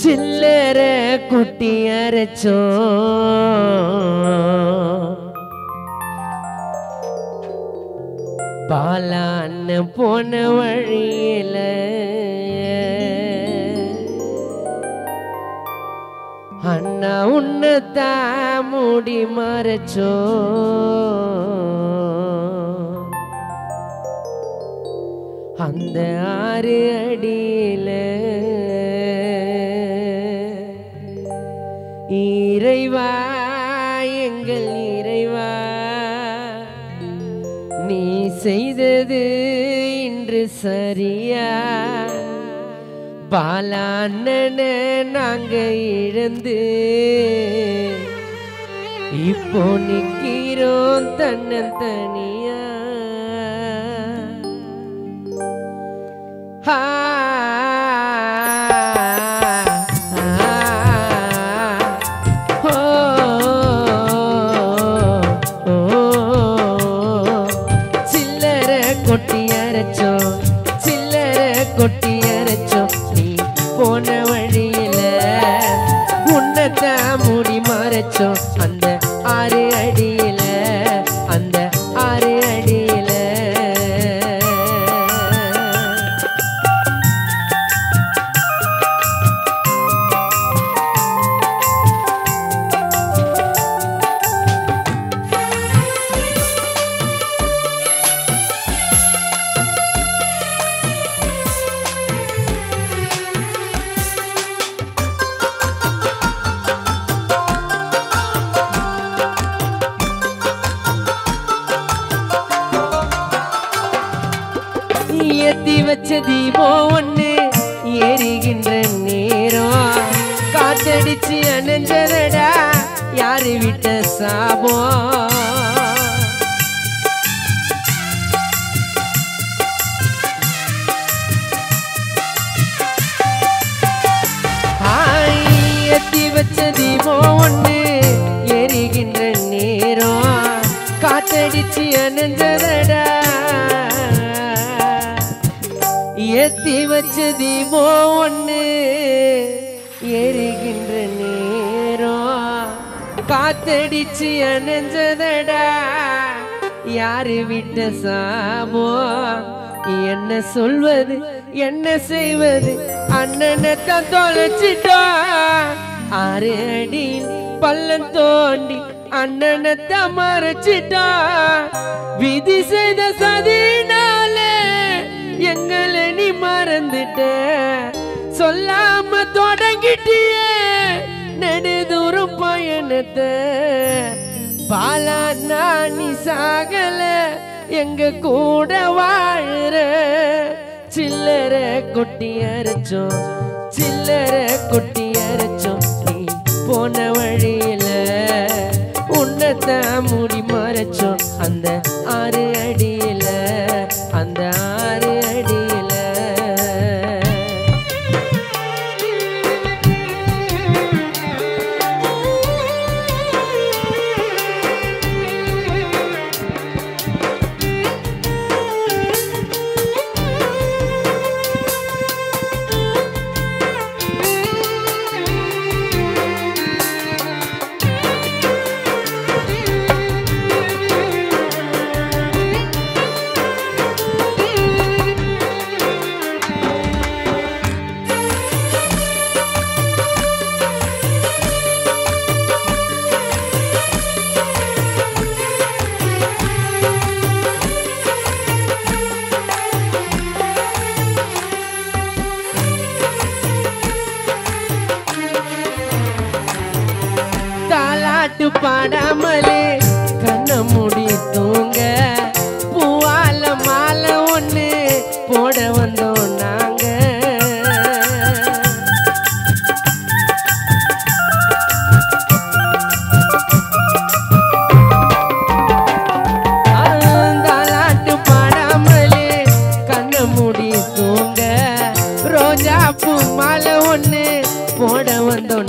சில்லற குட்டி அரைச்சோ பாலான்னு போன வழியில அண்ணா உன்னத்தா மூடி மறைச்சோ அந்த ஆறு அடி செய்தது இன்று சரியா? பாலாண்ணன நாங்க இழந்து இப்போ நிற்கிறோம் தன்னந்தனியா? மூடி மறைச்சோம் அந்த ஏத்தி வச்ச தீபம் ஒண்ணு. ஏறிகின்ற நேரம். காத்தடிச்சு அணைஞ்சதடா. யாரு விட்ட சாபம்? ஏத்தி வச்ச தீபோ ஒண்ணு. எரிகின்ற நேரம் காத்தடிச்சு அணைஞ்சதடா. யாரு விட்ட சாமோ என்ன சொல்வது என்ன செய்வது? அண்ணனத்தான் தொலைச்சிட்டோம் ஆறு அடியில் பள்ளம் தோண்டி அண்ணனத்தான் மறைச்சிட்டா. மறைச்சிட்டோம் விதி செய்த சதினால எங்களை மறந்துட்ட. சொல்லாம தொடங்கிட்டியே நெடுதூரம் பயணத்தை. பாலா நான் சாகல எங்க கூட வாழற. சில்லற கொட்டி அரைச்சோம் சில்லற கொட்டி அரைச்சோம். நீ போன வழியில உன்னத்தான் மூடி மறைச்சோம். அந்த தாலாட்டு கண்ண மூடி தூங்க. பூவால மாலை ஒண்ணு போட வந்தோம் நாங்க. ரோஜா பூ மாலை போட வந்தோம்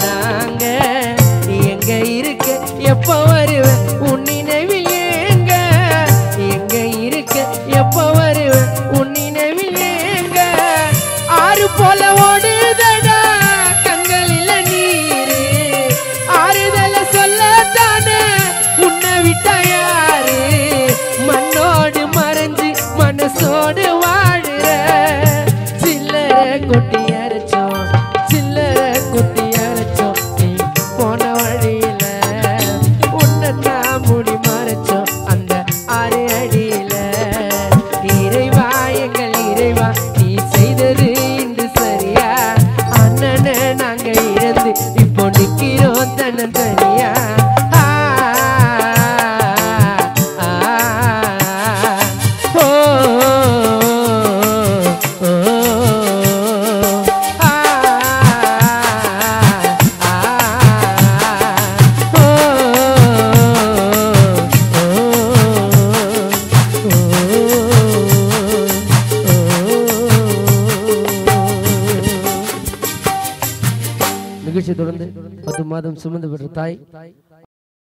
மாதம் சுமந்து பெற்ற தாய்.